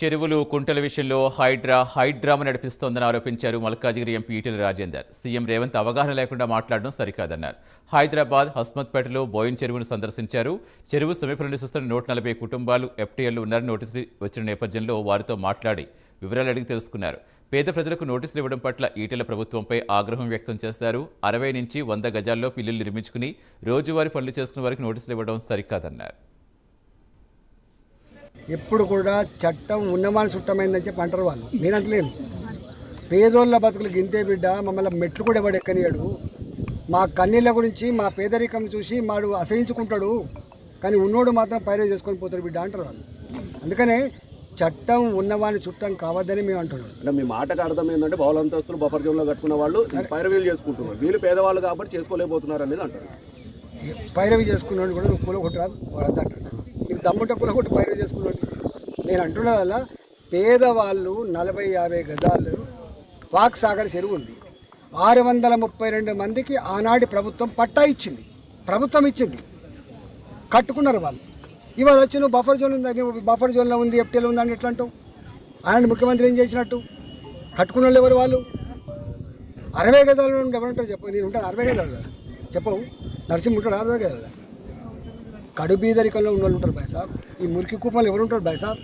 చెరువులు కుంటల విషయంలో హైడ్రా హైడ్రామా నడిపిస్తోందని ఆరోపించారు మల్కాజిగిరి ఎంపీ ఈటెల రాజేందర్. సీఎం రేవంత్ అవగాహన లేకుండా మాట్లాడడం సరికాదన్నారు. హైదరాబాద్ హస్మత్పేటలో బోయిన్ చెరువును సందర్శించారు. చెరువు సమీపంలో నివసిస్తున్న నూట నలభై కుటుంబాలు ఎఫ్టీఎల్లు ఉన్నారని నోటీసులు వచ్చిన నేపథ్యంలో వారితో మాట్లాడి వివరాలు అడిగి తెలుసుకున్నారు. పేద ప్రజలకు నోటీసులు ఇవ్వడం పట్ల ఈటెల ప్రభుత్వంపై ఆగ్రహం వ్యక్తం చేశారు. అరవై నుంచి వంద గజాల్లో పిల్లులు నిర్మించుకుని రోజువారీ పనులు చేసుకున్న వారికి నోటీసులు ఇవ్వడం సరికాదన్నారు. ఎప్పుడు కూడా చట్టం ఉన్నవాని చుట్టమైందని చెప్పి అంటారు వాళ్ళు. నేను అంటలేను పేదోళ్ళ బతుకులు గింతే బిడ్డ మమ్మల్ని మెట్లు కూడా ఎవడు ఎక్కనియాడు మా కన్నీళ్ళ గురించి మా పేదరికం చూసి మాడు అసహించుకుంటాడు. కానీ ఉన్నోడు మాత్రం పైరే చేసుకొని పోతాడు బిడ్డ అంటారు వాళ్ళు. అందుకనే చట్టం ఉన్నవాని చుట్టం కావద్దని మేము అంటున్నాం. అంటే మీ మాటకు అర్థం ఏంటంటే బౌల అంతస్తులు బఫర్ జోన్లో కట్టుకున్న వాళ్ళు పైరవీలు చేసుకుంటున్నారు. వీళ్ళు పేదవాళ్ళు కాబట్టి చేసుకోలేకపోతున్నారు అనేది అంటారు పైరవి చేసుకున్నాడు కూడా నువ్వు కూల కొట్టరాదు వాడద్దు అంటాడు నీకు దమ్ముంటే కూల కొట్టి పైరవి చేసుకున్నాడు. నేను అంటున్నదల్లా పేదవాళ్ళు నలభై యాభై గజాలు వాక్ సాగర్ చెరువు ఉంది. ఆరు వందల ముప్పై రెండు మందికి ఆనాటి ప్రభుత్వం పట్టా ఇచ్చింది. ప్రభుత్వం ఇచ్చింది. కట్టుకున్నారు వాళ్ళు. ఇవాళ వచ్చి నువ్వు బఫర్ జోన్ ఉంది? బఫర్ జోన్లో ఉంది ఎఫ్టీలో ఉంది అని ఎట్లా అంటావు? ఆయన ముఖ్యమంత్రి ఏం చేసినట్టు? కట్టుకున్న వాళ్ళు ఎవరు వాళ్ళు? అరవై గదాలు ఎవరుంటారు చెప్పు? నేను ఉంటాను అరవై గజాలు. కదా చెప్పవు. నరసింహ ఉంటాడు అరవై గజాలు. కడుబీదరికంలో ఉన్న వాళ్ళు ఉంటారు బాయ్ సాబ్. ఈ మురికి కూపంలో ఎవరు ఉంటారు బాయ్ సాబ్?